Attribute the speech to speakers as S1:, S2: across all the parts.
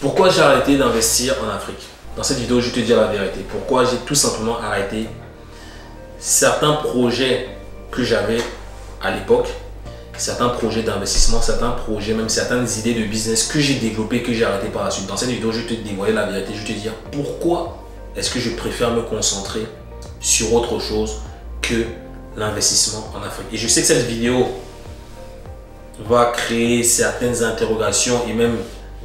S1: Pourquoi j'ai arrêté d'investir en Afrique? Dans cette vidéo, je vais te dire la vérité. Pourquoi j'ai tout simplement arrêté certains projets que j'avais à l'époque, certains projets d'investissement, certains projets, même certaines idées de business que j'ai développées, que j'ai arrêté par la suite. Dans cette vidéo, je vais te dévoiler la vérité. Je vais te dire pourquoi est-ce que je préfère me concentrer sur autre chose que l'investissement en Afrique? Et je sais que cette vidéo va créer certaines interrogations et même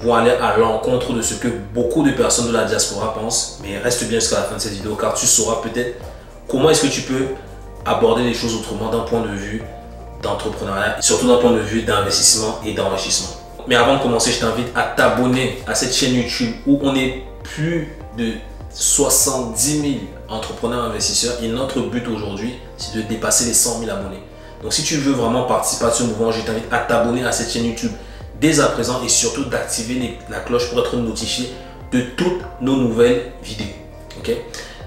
S1: vont aller à l'encontre de ce que beaucoup de personnes de la diaspora pensent. Mais reste bien jusqu'à la fin de cette vidéo car tu sauras peut-être comment est-ce que tu peux aborder les choses autrement d'un point de vue d'entrepreneuriat surtout d'un point de vue d'investissement et d'enrichissement. Mais avant de commencer, je t'invite à t'abonner à cette chaîne YouTube où on est plus de 70 000 entrepreneurs investisseurs et notre but aujourd'hui, c'est de dépasser les 100 000 abonnés. Donc si tu veux vraiment participer à ce mouvement, je t'invite à t'abonner à cette chaîne YouTube dès à présent et surtout d'activer la cloche pour être notifié de toutes nos nouvelles vidéos.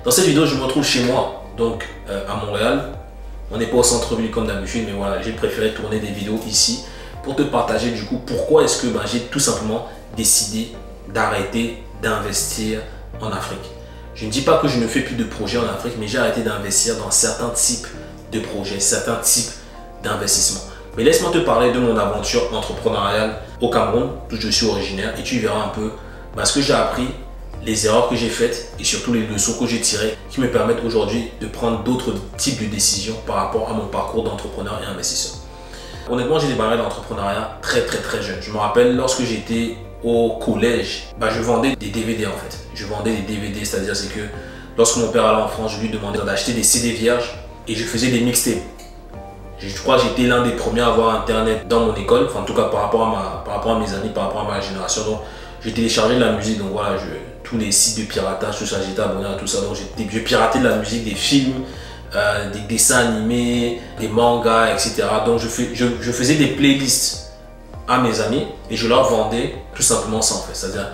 S1: Dans cette vidéo, je me retrouve chez moi, donc euh, à Montréal. On n'est pas au centre-ville comme d'habitude, mais voilà, j'ai préféré tourner des vidéos ici pour te partager du coup pourquoi est-ce que ben, j'ai tout simplement décidé d'arrêter d'investir en Afrique. Je ne dis pas que je ne fais plus de projets en Afrique, mais j'ai arrêté d'investir dans certains types de projets, certains types d'investissements. Mais laisse-moi te parler de mon aventure entrepreneuriale au Cameroun, d'où je suis originaire, et tu verras un peu bah, ce que j'ai appris, les erreurs que j'ai faites et surtout les leçons que j'ai tirées qui me permettent aujourd'hui de prendre d'autres types de décisions par rapport à mon parcours d'entrepreneur et investisseur. Honnêtement, j'ai démarré l'entrepreneuriat très très très jeune. Je me rappelle lorsque j'étais au collège, bah, je vendais des DVD en fait. Je vendais des DVD, c'est-à-dire c'est que lorsque mon père allait en France, je lui demandais d'acheter des CD vierges et je faisais des mixtapes. Je crois que j'étais l'un des premiers à avoir Internet dans mon école, enfin, en tout cas par rapport, à ma, par rapport à mes amis, par rapport à ma génération. Donc, j'ai téléchargé de la musique, donc voilà, tous les sites de piratage, tout ça, j'étais abonné à tout ça. Donc, j'ai piraté de la musique, des films, euh, des dessins animés, des mangas, etc. Donc, je, faisais des playlists à mes amis et je leur vendais tout simplement ça en fait. C'est-à-dire,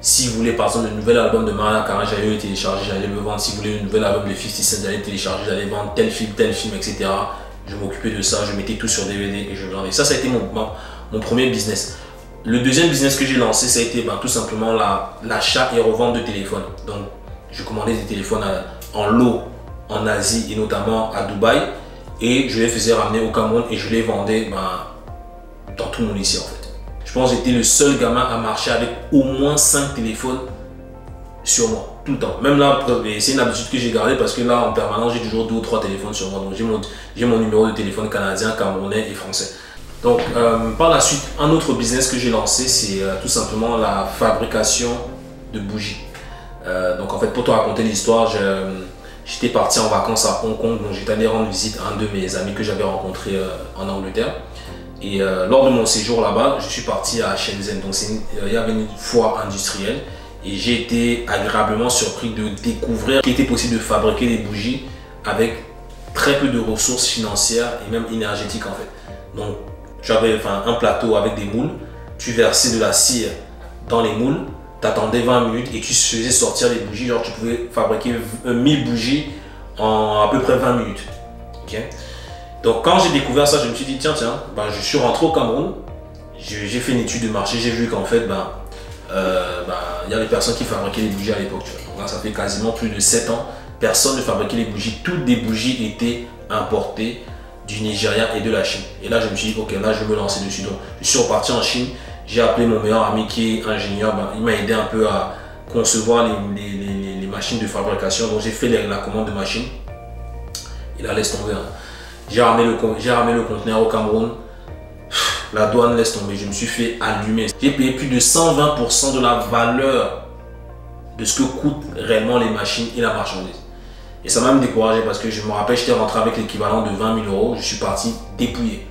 S1: si vous voulez par exemple le nouvel album de Mariah Carey, j'allais le télécharger, j'allais le vendre. Si vous voulez le nouvel album de 50 Cent, j'allais télécharger, j'allais vendre tel film, tel film, etc je m'occupais de ça, je mettais tout sur DVD et je vendais. Ça, ça a été mon, premier business. Le deuxième business que j'ai lancé, ça a été ben, tout simplement l'achat et revente de téléphones. Donc, je commandais des téléphones en lot en Asie et notamment à Dubaï et je les faisais ramener au Cameroun et je les vendais ben, dans tout mon lycée en fait. Je pense que j'étais le seul gamin à marcher avec au moins 5 téléphones sur moi tout le temps. Même là, c'est une habitude que j'ai gardée parce que là, en permanence, j'ai toujours deux ou trois téléphones sur moi. Donc, j'ai mon, mon, numéro de téléphone canadien, camerounais et français. Donc, euh, par la suite, un autre business que j'ai lancé, c'est euh, tout simplement la fabrication de bougies. Euh, donc, en fait, pour te raconter l'histoire, j'étais parti en vacances à Hong Kong. Donc, j'étais allé rendre visite à un de mes amis que j'avais rencontré en Angleterre. Et lors de mon séjour là-bas, je suis parti à Shenzhen. Donc, il y avait une foire industrielle. Et j'ai été agréablement surpris de découvrir qu'il était possible de fabriquer des bougies avec très peu de ressources financières et même énergétiques en fait. Donc j'avais enfin, un plateau avec des moules, tu versais de la cire dans les moules, tu attendais 20 minutes et tu faisais sortir les bougies, genre tu pouvais fabriquer 1000 bougies en à peu près 20 minutes. Donc quand j'ai découvert ça, je me suis dit tiens tiens, ben, je suis rentré au Cameroun, j'ai fait une étude de marché, j'ai vu qu'en fait ben, euh, bah, il y a des personnes qui fabriquaient les bougies à l'époque. Donc ça fait quasiment plus de 7 ans. Personne ne fabriquait les bougies. Toutes les bougies étaient importées du Nigeria et de la Chine. Et là, je me suis dit, ok, là, je vais me lancer dessus. Je suis reparti en Chine. J'ai appelé mon meilleur ami qui est ingénieur. Bah, il m'a aidé un peu à concevoir les, machines de fabrication. Donc, j'ai fait la commande de machines. Et là, laisse tomber. Hein. J'ai ramené, le, ramené le conteneur au Cameroun la douane laisse tomber. Je me suis fait allumer. J'ai payé plus de 120% de la valeur de ce que coûtent réellement les machines et la marchandise. Et ça m'a même découragé parce que je me rappelle, j'étais rentré avec l'équivalent de 20 000 euros. Je suis parti dépouillé.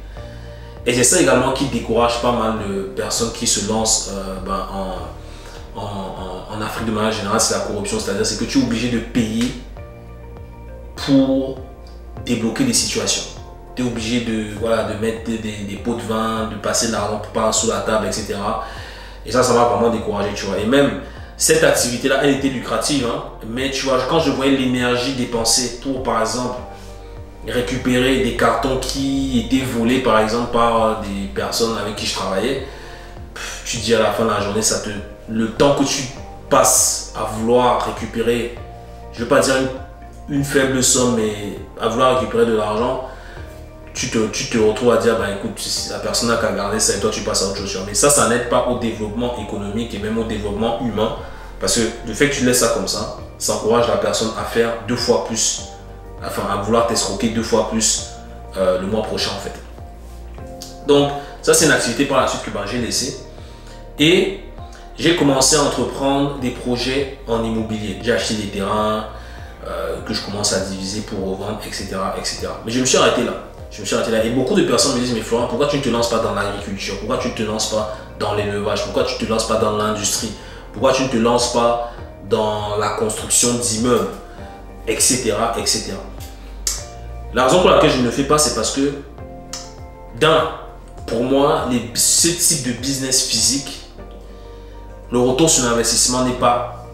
S1: Et c'est ça également qui décourage pas mal de personnes qui se lancent euh, ben, en, en, Afrique de manière générale, c'est la corruption. C'est-à-dire c'est que tu es obligé de payer pour débloquer des situations obligé de, voilà, de mettre des, pots de vin, de passer de l'argent pas sous la table, etc. Et ça, ça m'a vraiment découragé, tu vois. Et même cette activité-là, elle était lucrative, hein. mais tu vois, quand je voyais l'énergie dépensée pour, par exemple, récupérer des cartons qui étaient volés, par exemple, par des personnes avec qui je travaillais, tu dis à la fin de la journée, ça te, le temps que tu passes à vouloir récupérer, je ne veux pas dire une, faible somme, mais à vouloir récupérer de l'argent, tu te, tu te retrouves à dire, bah, écoute, la personne n'a qu'à garder ça et toi tu passes à autre chose. Mais ça, ça n'aide pas au développement économique et même au développement humain. Parce que le fait que tu laisses ça comme ça, ça encourage la personne à faire deux fois plus, enfin à vouloir t'escroquer deux fois plus euh, le mois prochain en fait. Donc ça c'est une activité par la suite que ben, j'ai laissé. Et j'ai commencé à entreprendre des projets en immobilier. J'ai acheté des terrains euh, que je commence à diviser pour revendre, etc., etc. Mais je me suis arrêté là. Je me suis arrêté là. Et beaucoup de personnes me disent, mais Florent, pourquoi tu ne te lances pas dans l'agriculture? Pourquoi tu ne te lances pas dans l'élevage? Pourquoi tu ne te lances pas dans l'industrie? Pourquoi tu ne te lances pas dans la construction d'immeubles? Etc. etc. La raison pour laquelle je ne le fais pas, c'est parce que, d'un, pour moi, ce type de business physique, le retour sur l'investissement n'est pas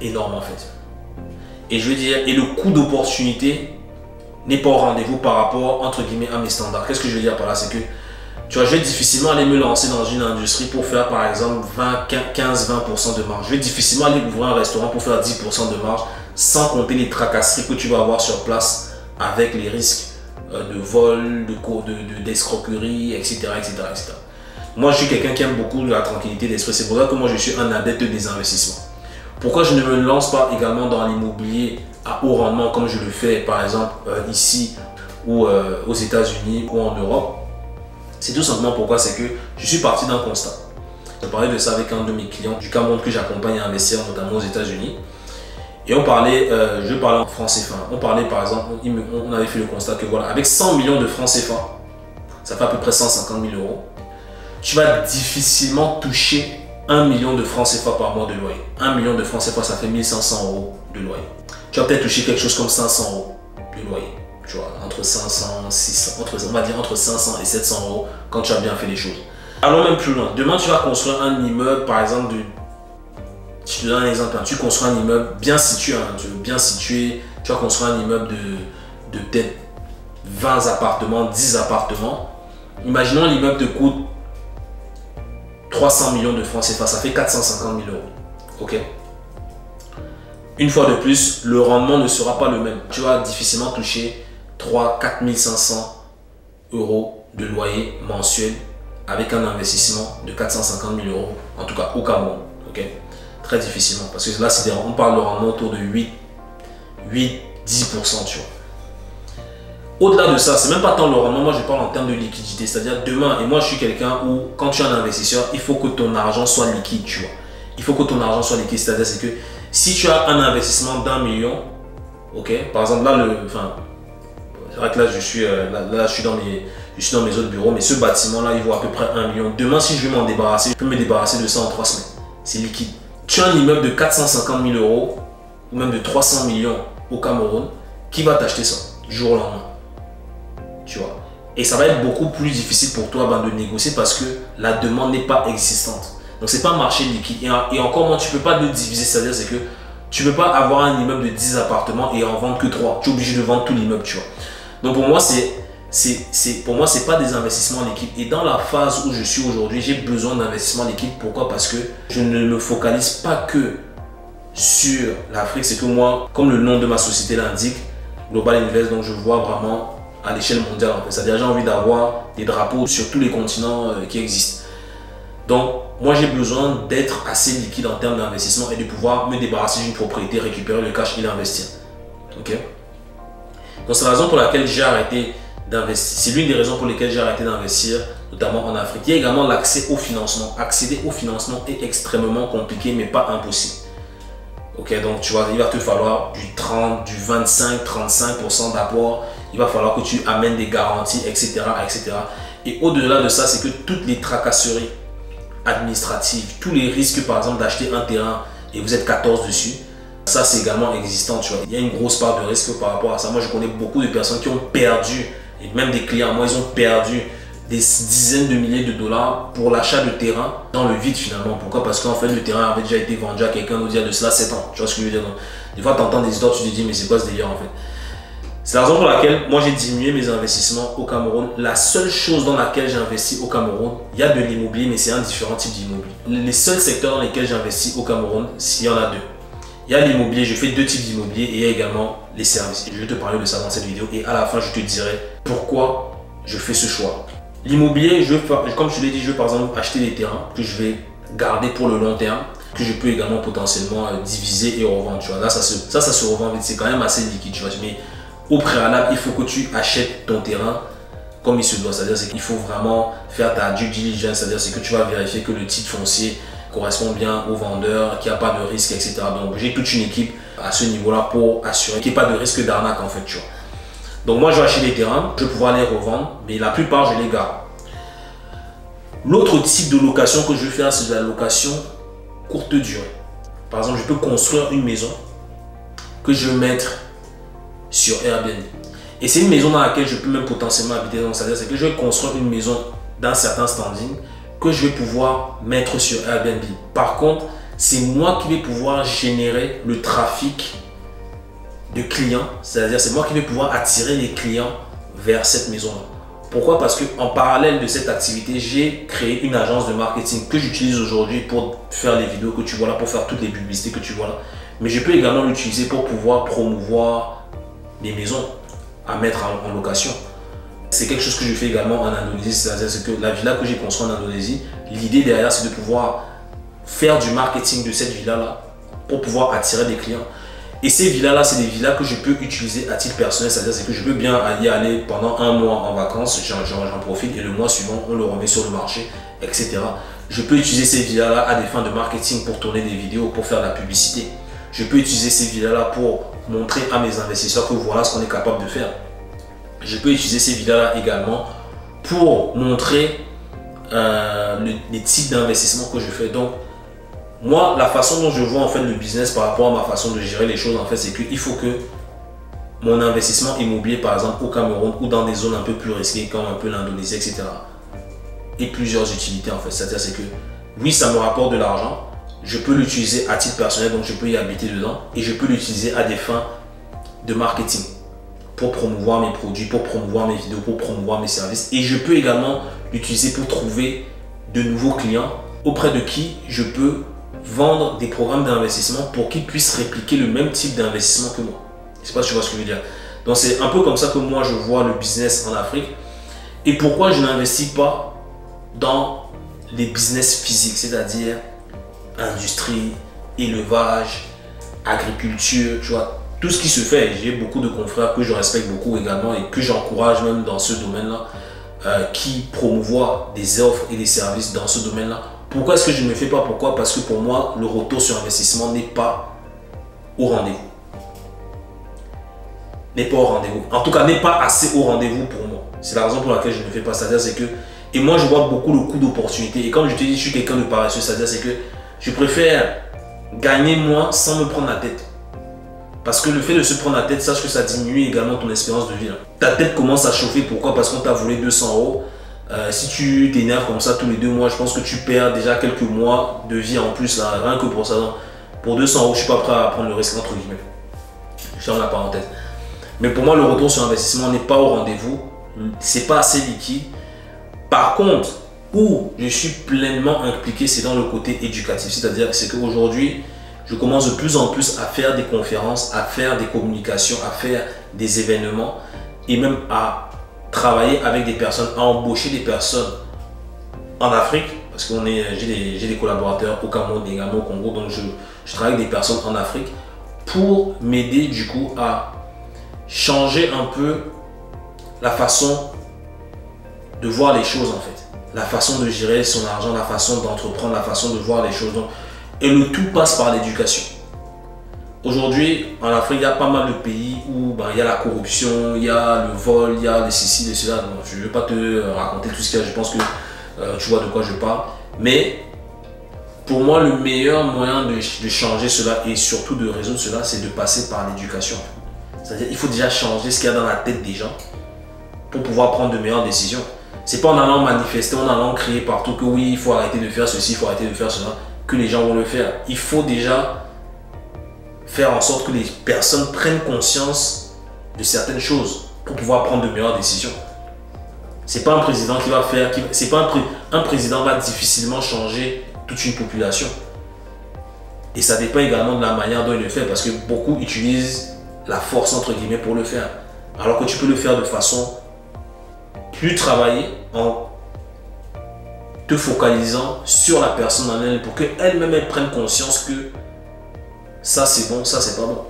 S1: énorme en fait. Et je veux dire, et le coût d'opportunité n'est pas au rendez-vous par rapport, entre guillemets, à mes standards. Qu'est-ce que je veux dire par là? C'est que, tu vois, je vais difficilement aller me lancer dans une industrie pour faire, par exemple, 15-20% de marge. Je vais difficilement aller ouvrir un restaurant pour faire 10% de marge, sans compter les tracasseries que tu vas avoir sur place avec les risques euh, de vol, de d'escroquerie, de, etc., etc., etc. Moi, je suis quelqu'un qui aime beaucoup la tranquillité d'esprit. C'est pour ça que moi, je suis un adepte des investissements. Pourquoi je ne me lance pas également dans l'immobilier haut rendement comme je le fais par exemple euh, ici ou euh, aux États-Unis ou en Europe C'est tout simplement pourquoi c'est que je suis parti d'un constat. Je parlais de ça avec un de mes clients du Cameroun que j'accompagne à investir notamment aux États-Unis. Et on parlait, euh, je parlais en francs CFA. On parlait par exemple, on avait fait le constat que voilà, avec 100 millions de francs CFA, ça fait à peu près 150 000 euros, tu vas difficilement toucher 1 million de francs CFA par mois de loyer. 1 million de francs CFA, ça fait 1500 euros de loyer. Tu vas peut-être toucher quelque chose comme 500 euros de loyer. Tu vois, entre 500, 600, entre, on va dire entre 500 et 700 euros quand tu as bien fait les choses. Allons même plus loin. Demain, tu vas construire un immeuble, par exemple, de je te donne un exemple. Hein. Tu construis un immeuble bien situé, hein, bien situé. Tu vas construire un immeuble de, de peut-être 20 appartements, 10 appartements. Imaginons l'immeuble te coûte 300 millions de francs CFA, ça fait 450 000 euros. Ok? Une fois de plus, le rendement ne sera pas le même. Tu vas difficilement toucher 3 4 500 euros de loyer mensuel avec un investissement de 450 000 euros, en tout cas au Cameroun. Ok? Très difficilement. Parce que là, on parle de rendement autour de 8, 8 10%, tu vois. Au-delà de ça, c'est même pas tant le rendement, moi je parle en termes de liquidité. C'est-à-dire demain, et moi je suis quelqu'un où quand tu es un investisseur, il faut que ton argent soit liquide, tu vois. Il faut que ton argent soit liquide. C'est-à-dire c'est que si tu as un investissement d'un million, ok, par exemple là, le, enfin, c'est vrai que là je suis, euh, là, je suis dans mes, je suis dans mes autres bureaux, mais ce bâtiment là, il vaut à peu près un million. Demain, si je veux m'en débarrasser, je peux me débarrasser de ça en trois semaines. C'est liquide tu as un immeuble de 450 000 euros ou même de 300 millions au Cameroun, qui va t'acheter ça jour au lendemain Tu vois Et ça va être beaucoup plus difficile pour toi ben, de négocier parce que la demande n'est pas existante. Donc c'est pas un marché liquide. Et, encore moins, tu peux pas le diviser. C'est-à-dire c'est que tu peux pas avoir un immeuble de 10 appartements et en vendre que 3. Tu es obligé de vendre tout l'immeuble, tu vois. Donc pour moi, c'est c'est, pour moi, ce n'est pas des investissements liquides. Et dans la phase où je suis aujourd'hui, j'ai besoin d'investissements liquides. Pourquoi? Parce que je ne me focalise pas que sur l'Afrique. C'est que moi, comme le nom de ma société l'indique, Global Invest, donc je vois vraiment à l'échelle mondiale. C'est-à-dire j'ai envie d'avoir des drapeaux sur tous les continents euh, qui existent. Donc, moi, j'ai besoin d'être assez liquide en termes d'investissement et de pouvoir me débarrasser d'une propriété, récupérer le cash et l'investir. Ok? Donc, c'est la raison pour laquelle j'ai arrêté c'est l'une des raisons pour lesquelles j'ai arrêté d'investir, notamment en Afrique. Il y a également l'accès au financement. Accéder au financement est extrêmement compliqué, mais pas impossible. Ok, donc tu vois, il va te falloir du 30, du 25, 35% d'apport. Il va falloir que tu amènes des garanties, etc. etc. Et au-delà de ça, c'est que toutes les tracasseries administratives, tous les risques, par exemple, d'acheter un terrain et vous êtes 14 dessus, ça c'est également existant, tu vois. Il y a une grosse part de risque par rapport à ça. Moi, je connais beaucoup de personnes qui ont perdu et même des clients, moi, ils ont perdu des dizaines de milliers de dollars pour l'achat de terrain dans le vide finalement. Pourquoi? Parce qu'en fait, le terrain avait déjà été vendu à quelqu'un il y a de cela 7 ans. Tu vois ce que je veux dire? Des fois, tu entends des histoires, tu te dis, mais c'est quoi ce délire en fait? C'est la raison pour laquelle moi j'ai diminué mes investissements au Cameroun. La seule chose dans laquelle j'ai investi au Cameroun, il y a de l'immobilier, mais c'est un différent type d'immobilier. Les seuls secteurs dans lesquels j'ai investi au Cameroun, s'il y en a deux. Il y a l'immobilier, je fais deux types d'immobilier et il y a également les services. Je vais te parler de ça dans cette vidéo et à la fin je te dirai pourquoi je fais ce choix. L'immobilier, je comme je l'ai dit, je vais par exemple acheter des terrains que je vais garder pour le long terme que je peux également potentiellement euh, diviser et revendre. Là, ça se, ça, se revend vite. C'est quand même assez liquide. Au préalable, il faut que tu achètes ton terrain comme il se doit. C'est-à-dire qu'il faut vraiment faire ta due diligence. C'est-à-dire que tu vas vérifier que le titre foncier correspond bien au vendeur, qu'il n'y a pas de risque, etc. Donc j'ai toute une équipe à ce niveau-là pour assurer qu'il n'y ait pas de risque d'arnaque en fait. Tu vois. Donc moi, je vais acheter des terrains, je vais pouvoir les revendre, mais la plupart, je les garde. L'autre type de location que je vais faire, c'est de la location courte durée. Par exemple, je peux construire une maison que je vais mettre sur Airbnb. Et c'est une maison dans laquelle je peux même potentiellement habiter. c'est-à-dire que je vais construire une maison d'un certain standing que je vais pouvoir mettre sur Airbnb. Par contre, c'est moi qui vais pouvoir générer le trafic de clients. C'est-à-dire, c'est moi qui vais pouvoir attirer les clients vers cette maison-là. Pourquoi? Parce qu'en parallèle de cette activité, j'ai créé une agence de marketing que j'utilise aujourd'hui pour faire les vidéos que tu vois là, pour faire toutes les publicités que tu vois là. Mais je peux également l'utiliser pour pouvoir promouvoir des maisons à mettre en, location. C'est quelque chose que je fais également en Indonésie, c'est-à-dire que la villa que j'ai construite en Indonésie, l'idée derrière c'est de pouvoir faire du marketing de cette villa-là pour pouvoir attirer des clients. Et ces villas-là, c'est des villas que je peux utiliser à titre personnel, c'est-à-dire que je peux bien y aller pendant un mois en vacances, j'en profite et le mois suivant, on le remet sur le marché, etc. Je peux utiliser ces villas-là à des fins de marketing pour tourner des vidéos, pour faire de la publicité. Je peux utiliser ces villas-là pour montrer à mes investisseurs que voilà ce qu'on est capable de faire. Je peux utiliser ces villas-là également pour montrer euh, les types d'investissement que je fais. Donc, moi, la façon dont je vois en fait le business par rapport à ma façon de gérer les choses, en fait, c'est qu'il faut que mon investissement immobilier, par exemple, au Cameroun ou dans des zones un peu plus risquées, comme un peu l'Indonésie, etc., ait plusieurs utilités, en fait. C'est-à-dire, c'est que oui, ça me rapporte de l'argent, je peux l'utiliser à titre personnel, donc je peux y habiter dedans, et je peux l'utiliser à des fins de marketing pour promouvoir mes produits, pour promouvoir mes vidéos, pour promouvoir mes services. Et je peux également l'utiliser pour trouver de nouveaux clients auprès de qui je peux vendre des programmes d'investissement pour qu'ils puissent répliquer le même type d'investissement que moi. Je ne sais pas si tu vois ce que je veux dire. Donc c'est un peu comme ça que moi je vois le business en Afrique. Et pourquoi je n'investis pas dans les business physiques, c'est-à-dire industrie, élevage, agriculture, tu vois, tout ce qui se fait. J'ai beaucoup de confrères que je respecte beaucoup également et que j'encourage même dans ce domaine-là, euh, qui promouvoient des offres et des services dans ce domaine-là pourquoi est-ce que je ne le fais pas? Pourquoi? Parce que pour moi, le retour sur investissement n'est pas au rendez-vous. N'est pas au rendez-vous. En tout cas, n'est pas assez au rendez-vous pour moi. C'est la raison pour laquelle je ne fais pas. C'est-à-dire, c'est que. Et moi, je vois beaucoup le coût d'opportunité. Et comme je te dis, je suis quelqu'un de paresseux. C'est-à-dire, c'est que je préfère gagner moins sans me prendre la tête. Parce que le fait de se prendre la tête, sache que ça diminue également ton espérance de vie. Ta tête commence à chauffer. Pourquoi? Parce qu'on t'a volé 200 euros. Euh, si tu t'énerves comme ça tous les deux mois, je pense que tu perds déjà quelques mois de vie en plus, là, rien que pour ça. pour 200 euros, je suis pas prêt à prendre le risque, entre guillemets. Je ferme la parenthèse. Mais pour moi, le retour sur investissement n'est pas au rendez-vous. C'est pas assez liquide. Par contre, où je suis pleinement impliqué, c'est dans le côté éducatif. C'est-à-dire c'est qu'aujourd'hui, je commence de plus en plus à faire des conférences, à faire des communications, à faire des événements et même à travailler avec des personnes, à embaucher des personnes en Afrique, parce que j'ai des, collaborateurs au Cameroun également au Congo, donc je, je travaille avec des personnes en Afrique pour m'aider du coup à changer un peu la façon de voir les choses en fait. La façon de gérer son argent, la façon d'entreprendre, la façon de voir les choses. et le tout passe par l'éducation. Aujourd'hui, en Afrique, il y a pas mal de pays où ben, il y a la corruption, il y a le vol, il y a les ceci, les cela. je ne vais pas te raconter tout ce qu'il y a, je pense que euh, tu vois de quoi je parle. Mais pour moi, le meilleur moyen de, changer cela et surtout de résoudre cela, c'est de passer par l'éducation. C'est-à-dire qu'il faut déjà changer ce qu'il y a dans la tête des gens pour pouvoir prendre de meilleures décisions. C'est pas en allant manifester, en allant crier partout que oui, il faut arrêter de faire ceci, il faut arrêter de faire cela, que les gens vont le faire. Il faut déjà faire en sorte que les personnes prennent conscience de certaines choses pour pouvoir prendre de meilleures décisions. C'est pas un président qui va faire, c'est pas un, un président va difficilement changer toute une population. Et ça dépend également de la manière dont il le fait, parce que beaucoup utilisent la force entre guillemets pour le faire. Alors que tu peux le faire de façon plus travaillée en te focalisant sur la personne en elle pour qu'elle-même prenne conscience que ça c'est bon, ça c'est pas bon.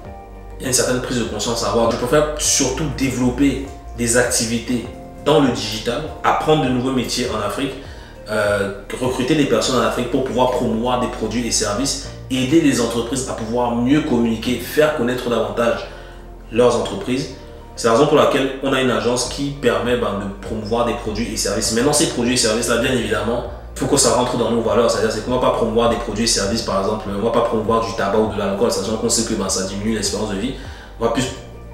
S1: Il y a une certaine prise de conscience à avoir. Je préfère surtout développer des activités dans le digital, apprendre de nouveaux métiers en Afrique, euh, recruter des personnes en Afrique pour pouvoir promouvoir des produits et services, aider les entreprises à pouvoir mieux communiquer, faire connaître davantage leurs entreprises. C'est la raison pour laquelle on a une agence qui permet ben, de promouvoir des produits et services. Maintenant, ces produits et services-là, bien évidemment, il faut que ça rentre dans nos valeurs. C'est-à-dire qu'on ne va pas promouvoir des produits et services, par exemple, on ne va pas promouvoir du tabac ou de l'alcool, sachant qu'on sait que ben, ça diminue l'espérance de vie. On va plus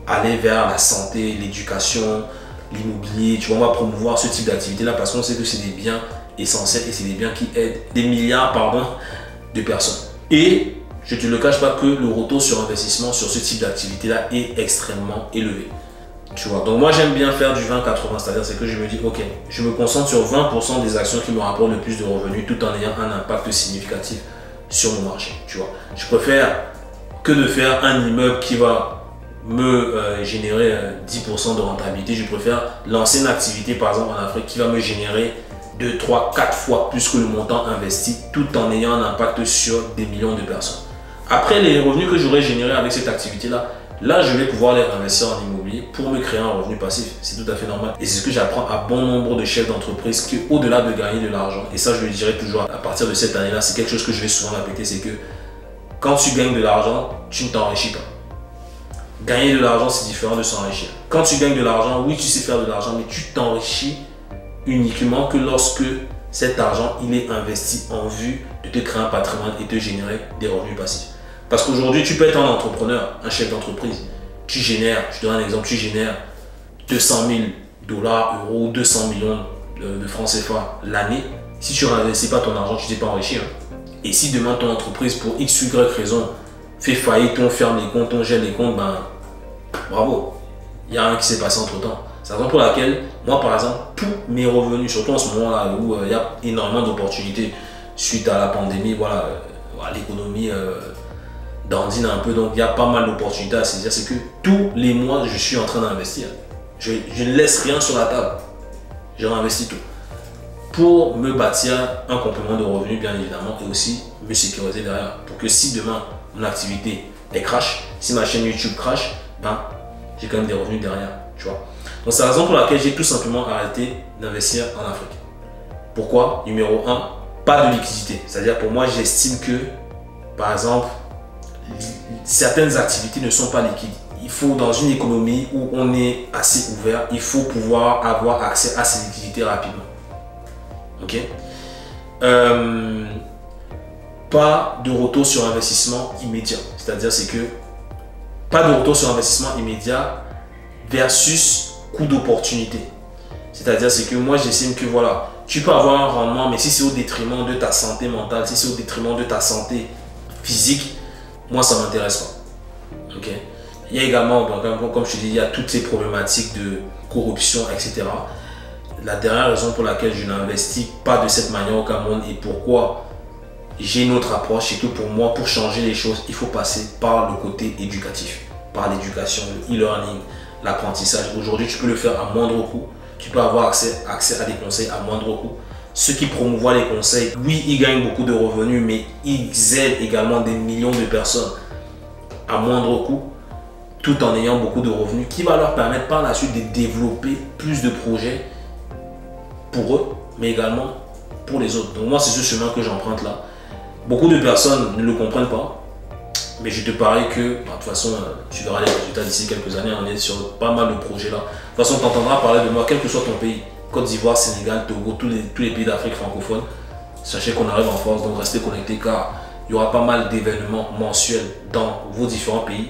S1: aller vers la santé, l'éducation, l'immobilier. Tu vois, on va promouvoir ce type d'activité-là parce qu'on sait que c'est des biens essentiels et c'est des biens qui aident des milliards pardon, de personnes. Et je ne te le cache pas que le retour sur investissement sur ce type d'activité-là est extrêmement élevé. Donc moi j'aime bien faire du 20-80, c'est-à-dire c'est que je me dis, ok, je me concentre sur 20% des actions qui me rapportent le plus de revenus tout en ayant un impact significatif sur mon marché. Tu vois, je préfère que de faire un immeuble qui va me euh, générer 10% euh, de rentabilité, je préfère lancer une activité par exemple en Afrique qui va me générer 2, 3, 4 fois plus que le montant investi tout en ayant un impact sur des millions de personnes. Après, les revenus que j'aurais générés avec cette activité-là, là, je vais pouvoir les investir en immobilier pour me créer un revenu passif. C'est tout à fait normal. Et c'est ce que j'apprends à bon nombre de chefs d'entreprise qui, au-delà de gagner de l'argent, et ça, je le dirai toujours à partir de cette année-là, c'est quelque chose que je vais souvent répéter, c'est que quand tu gagnes de l'argent, tu ne t'enrichis pas. Gagner de l'argent, c'est différent de s'enrichir. Quand tu gagnes de l'argent, oui, tu sais faire de l'argent, mais tu t'enrichis uniquement que lorsque cet argent, il est investi en vue de te créer un patrimoine et de générer des revenus passifs. Parce qu'aujourd'hui, tu peux être un entrepreneur, un chef d'entreprise. Tu génères, je donne un exemple, tu génères 200 000 dollars, euros, 200 millions de, francs CFA l'année. Si tu ne réinvestis pas ton argent, tu ne t'es pas enrichi. Et si demain ton entreprise, pour X, Y raison, fait faillite, on ferme les comptes, on gèle les comptes, ben bravo. Il n'y a rien qui s'est passé entre temps. C'est la raison pour laquelle, moi par exemple, tous mes revenus, surtout en ce moment-là où euh, il y a énormément d'opportunités suite à la pandémie, voilà, euh, l'économie. Euh, dandine un peu, donc il y a pas mal d'opportunités à saisir. C'est que tous les mois, je suis en train d'investir. Je, ne laisse rien sur la table. Je réinvestis tout. Pour me bâtir un complément de revenus, bien évidemment, et aussi me sécuriser derrière. Pour que si demain, mon activité est crash, si ma chaîne YouTube crash, ben, j'ai quand même des revenus derrière. Tu vois. Donc c'est la raison pour laquelle j'ai tout simplement arrêté d'investir en Afrique. Pourquoi? Numéro 1, pas de liquidité. C'est-à-dire pour moi, j'estime que, par exemple, certaines activités ne sont pas liquides. Il faut, dans une économie où on est assez ouvert, il faut pouvoir avoir accès à ces liquidités rapidement. Ok? Euh, Pas de retour sur investissement immédiat. C'est-à-dire, c'est que pas de retour sur investissement immédiat versus coût d'opportunité. C'est-à-dire, c'est que moi, j'estime que voilà, tu peux avoir un rendement, mais si c'est au détriment de ta santé mentale, si c'est au détriment de ta santé physique, moi, ça m'intéresse pas. Ok? Il y a également, comme je te dis, il y a toutes ces problématiques de corruption, etc. La dernière raison pour laquelle je n'investis pas de cette manière au Cameroun et pourquoi j'ai une autre approche, c'est que pour moi, pour changer les choses, il faut passer par le côté éducatif, par l'éducation, le e-learning, l'apprentissage. Aujourd'hui, tu peux le faire à moindre coût. Tu peux avoir accès, accès à des conseils à moindre coût ceux qui promouvoient les conseils, oui, ils gagnent beaucoup de revenus, mais ils aident également des millions de personnes à moindre coût, tout en ayant beaucoup de revenus, qui va leur permettre par la suite de développer plus de projets pour eux, mais également pour les autres. Donc moi, c'est ce chemin que j'emprunte là. Beaucoup de personnes ne le comprennent pas, mais je te parie que, bah, de toute façon, euh, tu verras les résultats d'ici quelques années, on est sur pas mal de projets là. De toute façon, tu entendras parler de moi, quel que soit ton pays. Côte d'Ivoire, Sénégal, Togo, tous les, pays d'Afrique francophone. Sachez qu'on arrive en force, donc restez connectés car il y aura pas mal d'événements mensuels dans vos différents pays.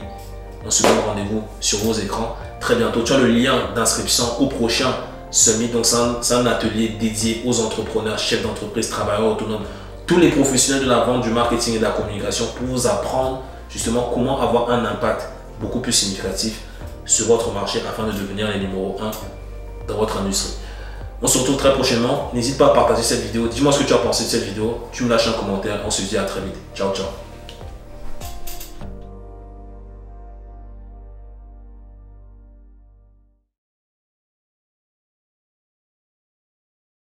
S1: On se donne rendez-vous sur vos écrans très bientôt. Tu as le lien d'inscription au prochain summit. Donc c'est un, atelier dédié aux entrepreneurs, chefs d'entreprise, travailleurs autonomes, tous les professionnels de la vente, du marketing et de la communication pour vous apprendre justement comment avoir un impact beaucoup plus significatif sur votre marché afin de devenir les numéro 1 dans votre industrie. On se retrouve très prochainement. N'hésite pas à partager cette vidéo. Dis-moi ce que tu as pensé de cette vidéo. Tu me lâches un commentaire. On se dit à très vite. Ciao, ciao.